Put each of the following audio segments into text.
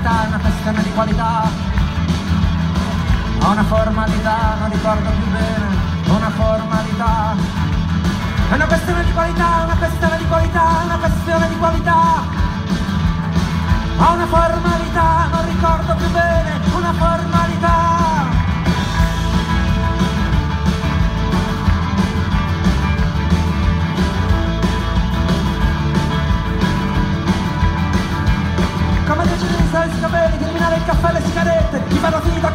formalità, è una questione di qualità. Ho una formalità, non ricordo più bene, una formalità. È una questione di qualità, una questione di qualità, una questione di qualità. Ho una formalità, non ricordo più bene, una formalità. Come decidi di stare i capelli, di eliminare il caffè e le sigarette, di farla finita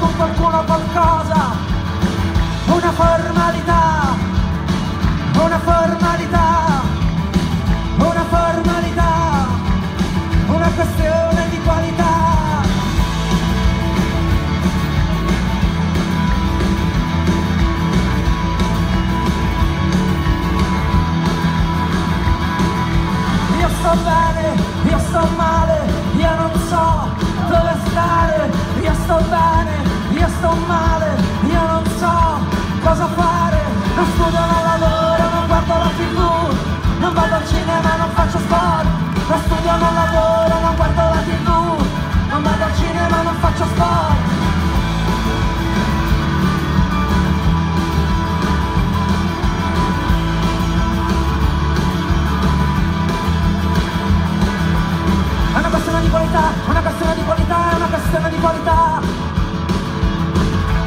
qualità.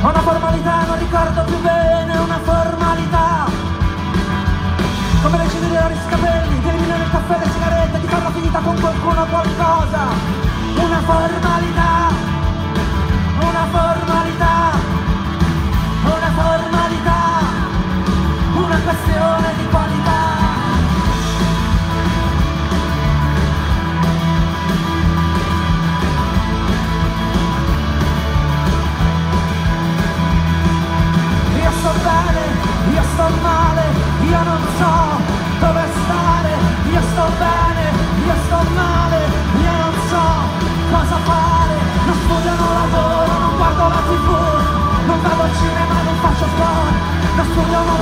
Una formalità, non ricordo più bene, una formalità. Come decidi di dare i capelli, di eliminare il caffè le sigarette, di farla finita con qualcuno o qualcosa. Una formalità, dove stare, io sto bene, io sto male, io non so cosa fare, non studio, non lavoro, non guardo la tv, non vado al cinema, non faccio sport, non studio, non